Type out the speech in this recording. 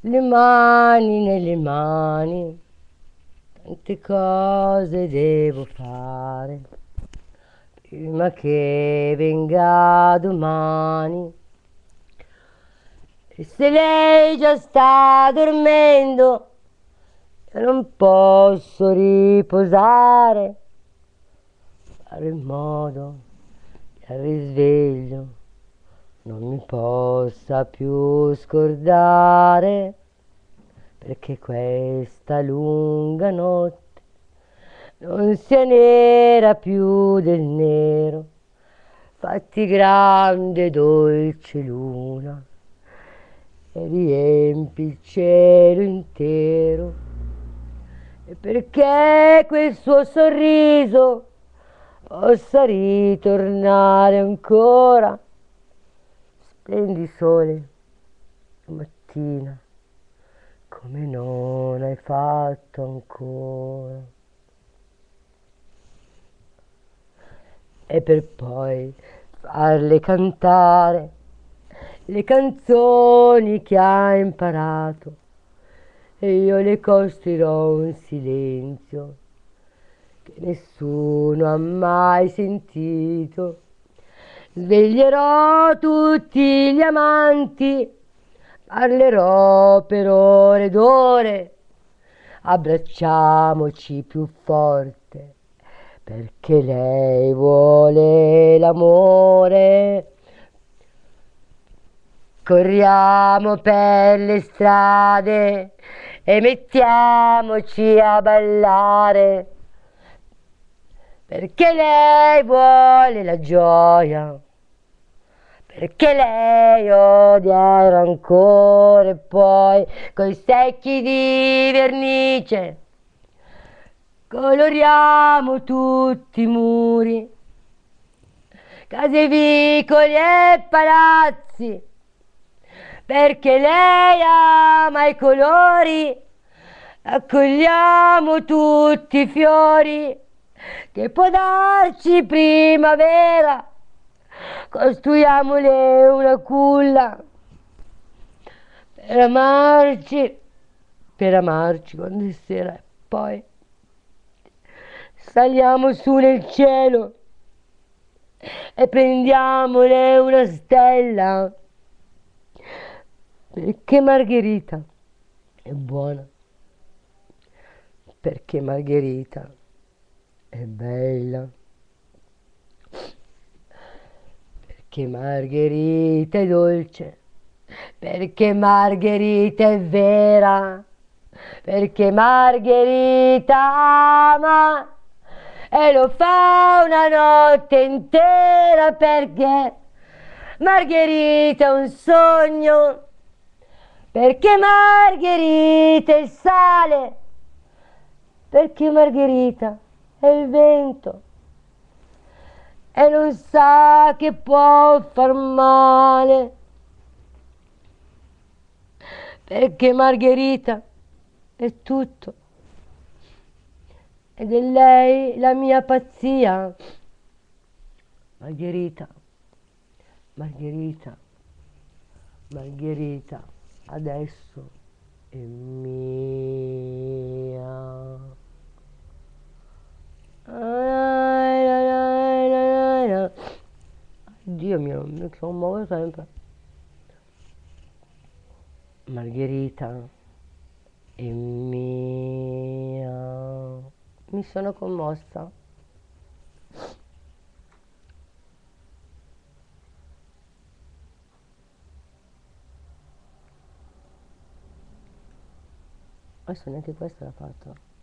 le mani nelle mani, tante cose devo fare prima che venga domani. E se lei già sta dormendo, io non posso riposare, fare in modo che risveglio non mi possa più scordare, perché questa lunga notte non sia nera più del nero, fatti grande dolce luna e riempi il cielo intero. E perché quel suo sorriso possa ritornare ancora, splendi sole mattina come non hai fatto ancora. e per poi farle cantare le canzoni che ha imparato e io le costruirò un silenzio che nessuno ha mai sentito. Sveglierò tutti gli amanti, parlerò per ore ed ore, abbracciamoci più forte perché lei vuole l'amore. Corriamo per le strade e mettiamoci a ballare, perché lei vuole la gioia, perché lei odia e poi coi secchi di vernice. Coloriamo tutti i muri, case, vicoli e palazzi, perché lei ama i colori, accogliamo tutti i fiori che può darci primavera, costruiamole una culla per amarci, per amarci quando è sera e poi saliamo su nel cielo e prendiamole una stella. Perché Margherita è buona? Perché Margherita è bella perché Margherita è dolce perché Margherita è vera perché Margherita ama e lo fa una notte intera perché Margherita è un sogno, perché Margherita è il sale, perché Margherita è il vento e non sa che può far male, perché Margherita è tutto. Ed è lei la mia pazzia. Margherita, Margherita, Margherita, adesso è mia. Dio mio, mi commuovo sempre. Margherita è mia mi sono commossa. Adesso neanche questa l'ha fatto.